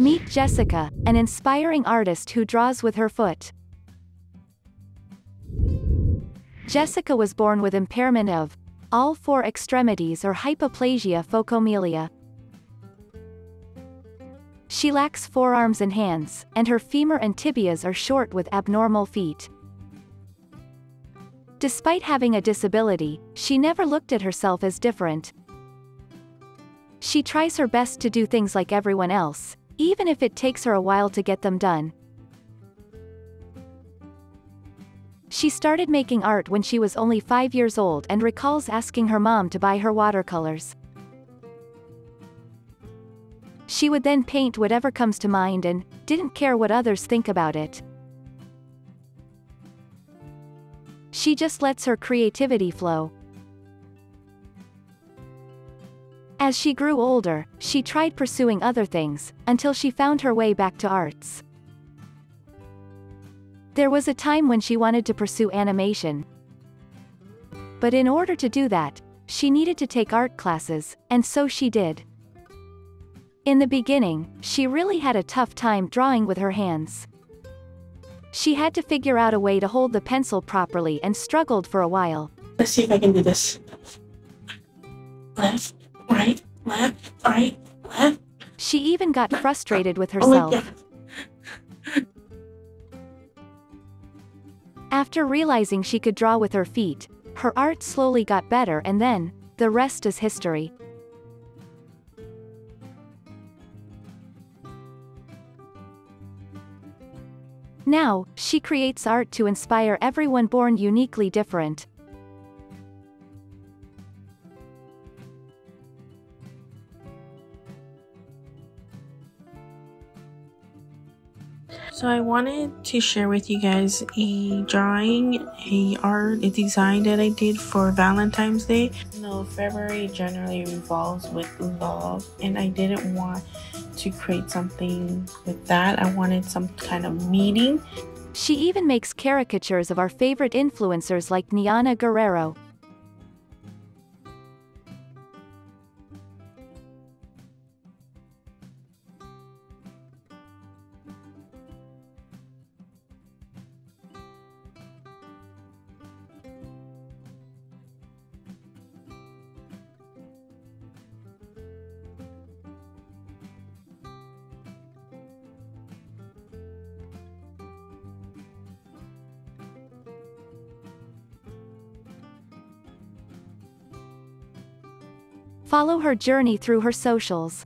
Meet Jessica, an inspiring artist who draws with her foot. Jessica was born with impairment of all four extremities or hypoplasia phocomelia. She lacks forearms and hands, and her femur and tibias are short with abnormal feet. Despite having a disability, she never looked at herself as different. She tries her best to do things like everyone else, even if it takes her a while to get them done. She started making art when she was only five years old and recalls asking her mom to buy her watercolors. She would then paint whatever comes to mind and didn't care what others think about it. She just lets her creativity flow. As she grew older, she tried pursuing other things, until she found her way back to arts. There was a time when she wanted to pursue animation. But in order to do that, she needed to take art classes, and so she did. In the beginning, she really had a tough time drawing with her hands. She had to figure out a way to hold the pencil properly and struggled for a while. Let's see if I can do this. Left, right, left, right, left. She even got frustrated with Oh herself. After realizing she could draw with her feet, her art slowly got better and then, the rest is history. Now, she creates art to inspire everyone born uniquely different. So I wanted to share with you guys a drawing, a art, a design that I did for Valentine's Day. You know, February generally revolves with love, and I didn't want to create something with that. I wanted some kind of meaning. She even makes caricatures of our favorite influencers like Niana Guerrero. Follow her journey through her socials.